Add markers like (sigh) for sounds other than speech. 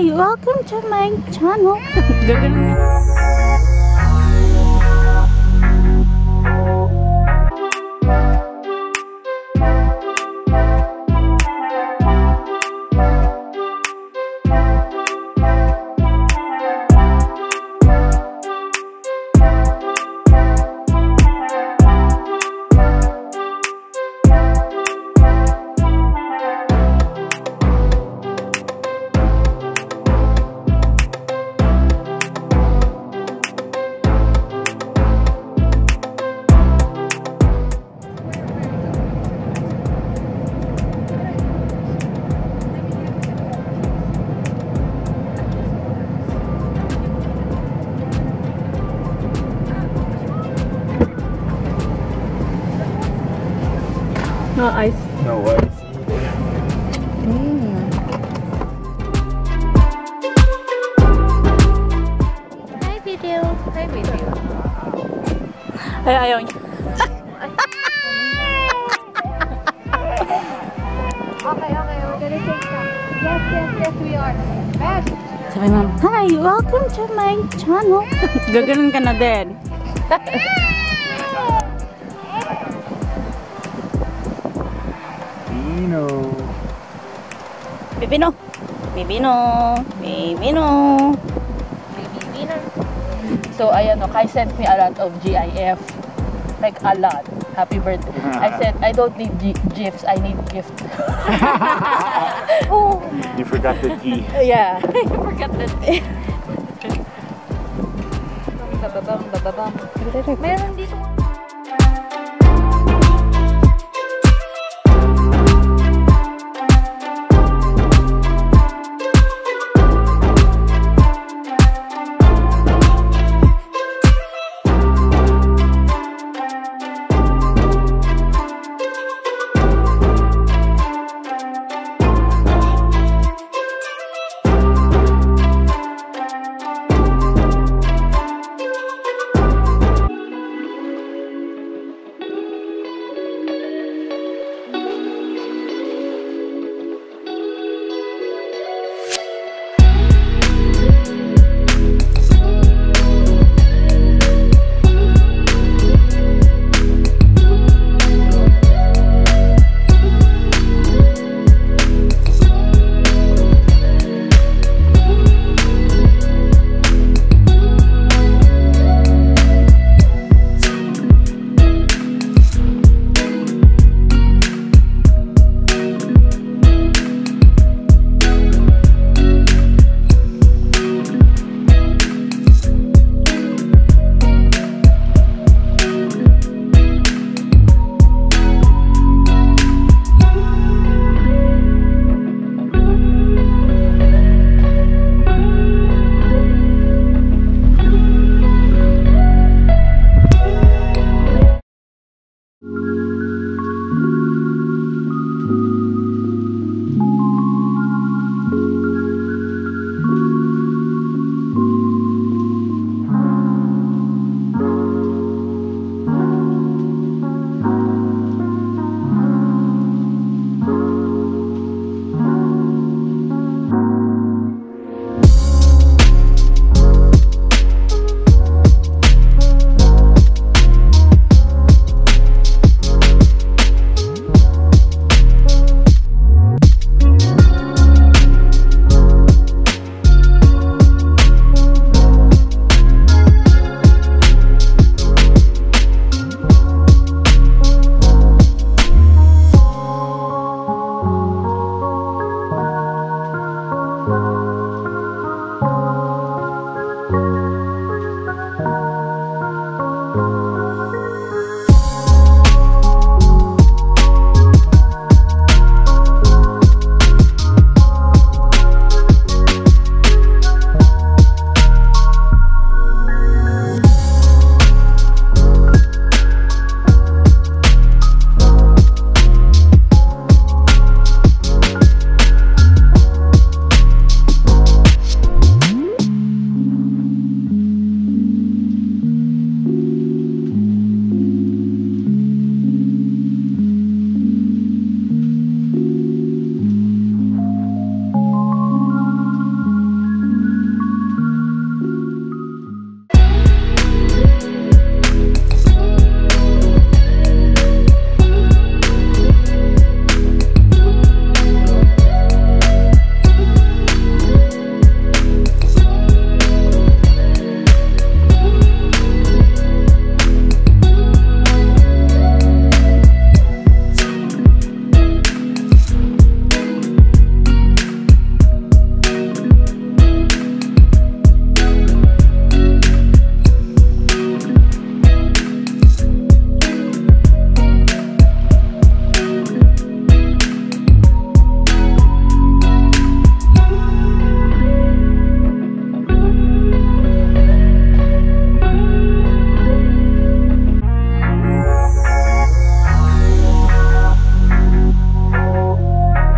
Hi, welcome to my channel. Gaganon. No ice. No way. Hi video. Hi video. Ay, ayaw niya. Okay, okay. We're gonna take some. Yes, yes, yes, we are. Best. Sabi ma'am, Hi, welcome to my channel. (laughs) Gaganon ka na din. Pino. Pipino. Pipino. Pipino. Baby winner. So, ayan o. Kai sent me a lot of GIF. Like, a lot. Happy birthday. I said, I don't need G- GIFs. I need gift. (laughs) oh. You forgot the G. Yeah. (laughs) I forgot bababang, bababang. (laughs) Meron dito